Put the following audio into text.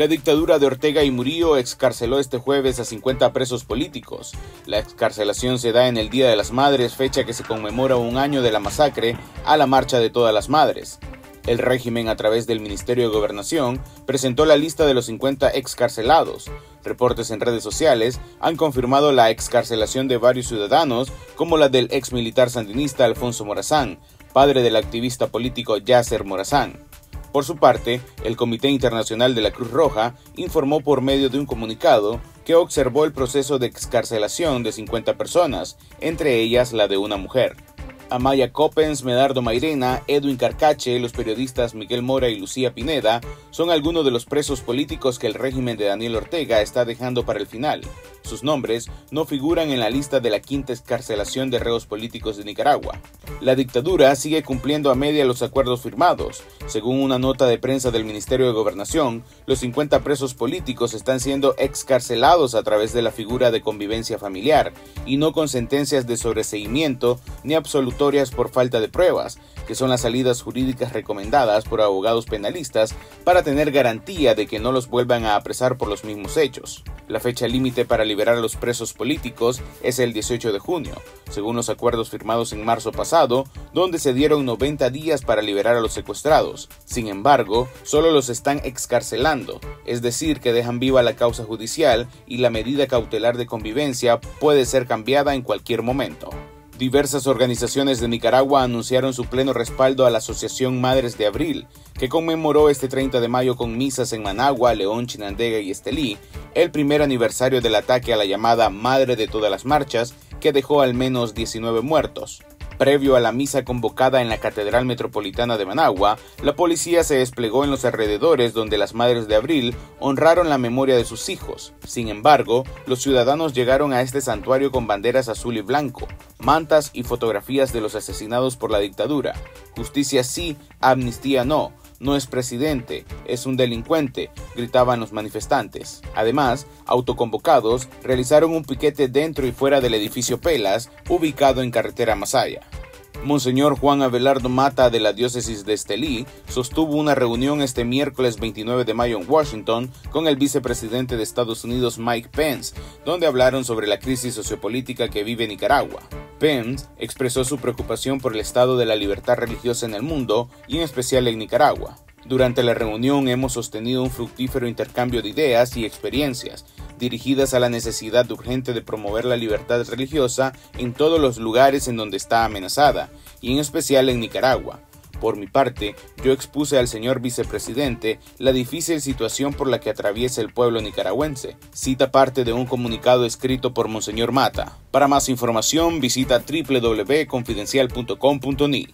La dictadura de Ortega y Murillo excarceló este jueves a 50 presos políticos. La excarcelación se da en el Día de las Madres, fecha que se conmemora un año de la masacre a la Marcha de Todas las Madres. El régimen, a través del Ministerio de Gobernación, presentó la lista de los 50 excarcelados. Reportes en redes sociales han confirmado la excarcelación de varios ciudadanos, como la del ex militar sandinista Alfonso Morazán, padre del activista político Yasser Morazán. Por su parte, el Comité Internacional de la Cruz Roja informó por medio de un comunicado que observó el proceso de excarcelación de 50 personas, entre ellas la de una mujer. Amaya Coppens, Medardo Mairena, Edwin Carcache, los periodistas Miguel Mora y Lucía Pineda son algunos de los presos políticos que el régimen de Daniel Ortega está dejando para el final. Sus nombres no figuran en la lista de la quinta escarcelación de reos políticos de Nicaragua. La dictadura sigue cumpliendo a media los acuerdos firmados. Según una nota de prensa del Ministerio de Gobernación, los 50 presos políticos están siendo excarcelados a través de la figura de convivencia familiar y no con sentencias de sobreseimiento ni absolutorias por falta de pruebas, que son las salidas jurídicas recomendadas por abogados penalistas para tener garantía de que no los vuelvan a apresar por los mismos hechos. La fecha límite para liberar a los presos políticos es el 18 de junio, según los acuerdos firmados en marzo pasado, donde se dieron 90 días para liberar a los secuestrados. Sin embargo, solo los están excarcelando, es decir, que dejan viva la causa judicial y la medida cautelar de convivencia puede ser cambiada en cualquier momento. Diversas organizaciones de Nicaragua anunciaron su pleno respaldo a la Asociación Madres de Abril, que conmemoró este 30 de mayo con misas en Managua, León, Chinandega y Estelí, el primer aniversario del ataque a la llamada Madre de todas las marchas, que dejó al menos 19 muertos. Previo a la misa convocada en la Catedral Metropolitana de Managua, la policía se desplegó en los alrededores donde las Madres de Abril honraron la memoria de sus hijos. Sin embargo, los ciudadanos llegaron a este santuario con banderas azul y blanco, mantas y fotografías de los asesinados por la dictadura. Justicia sí, amnistía no no es presidente, es un delincuente, gritaban los manifestantes. Además, autoconvocados realizaron un piquete dentro y fuera del edificio Pelas, ubicado en carretera Masaya. Monseñor Juan Abelardo Mata de la diócesis de Estelí sostuvo una reunión este miércoles 29 de mayo en Washington con el vicepresidente de Estados Unidos Mike Pence, donde hablaron sobre la crisis sociopolítica que vive Nicaragua. Pence expresó su preocupación por el estado de la libertad religiosa en el mundo y en especial en Nicaragua. Durante la reunión hemos sostenido un fructífero intercambio de ideas y experiencias dirigidas a la necesidad urgente de promover la libertad religiosa en todos los lugares en donde está amenazada, y en especial en Nicaragua. Por mi parte, yo expuse al señor vicepresidente la difícil situación por la que atraviesa el pueblo nicaragüense. Cita parte de un comunicado escrito por Monseñor Mata. Para más información visita www.confidencial.com.ni.